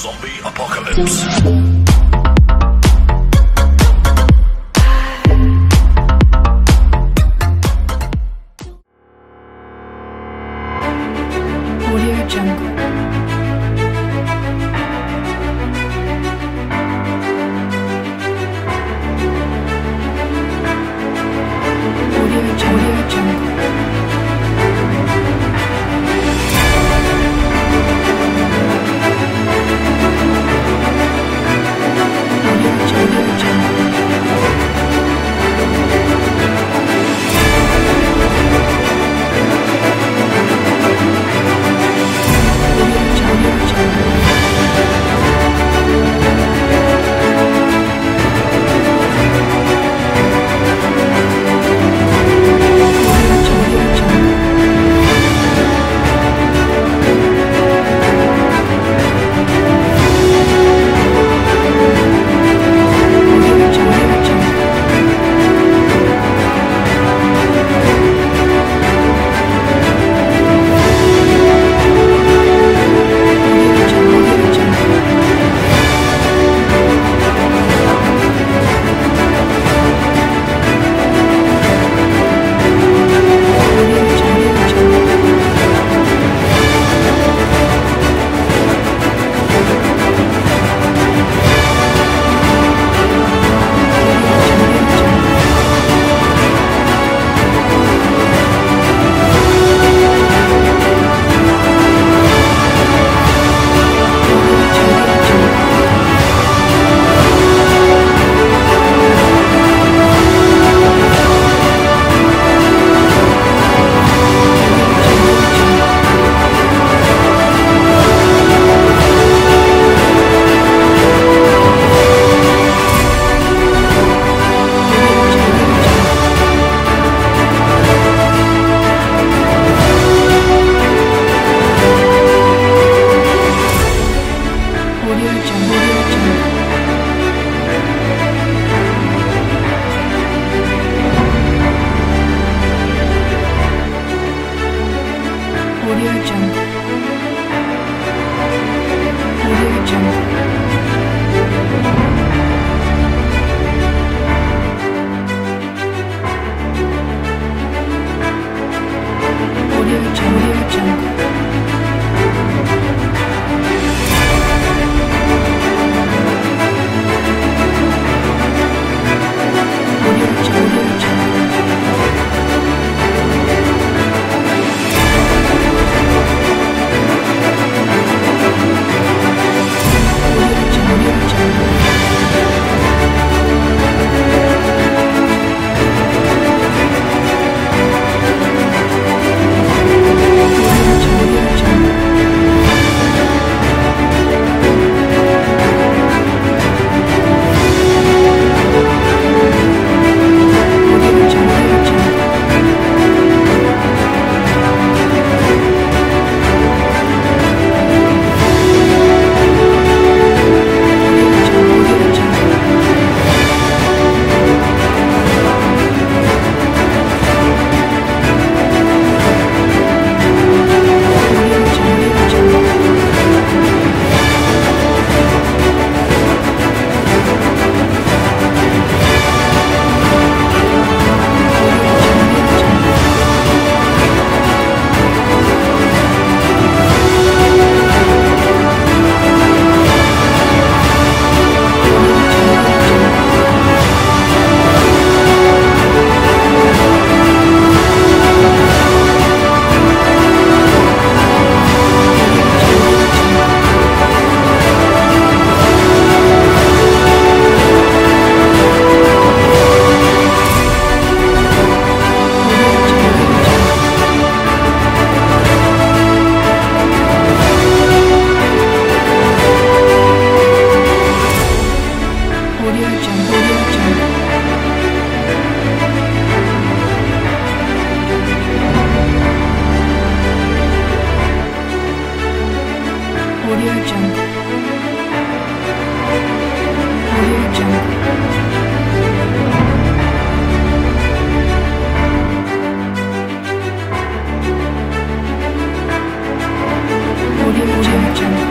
Zombie Apocalypse. Audio Jungle. Imagine.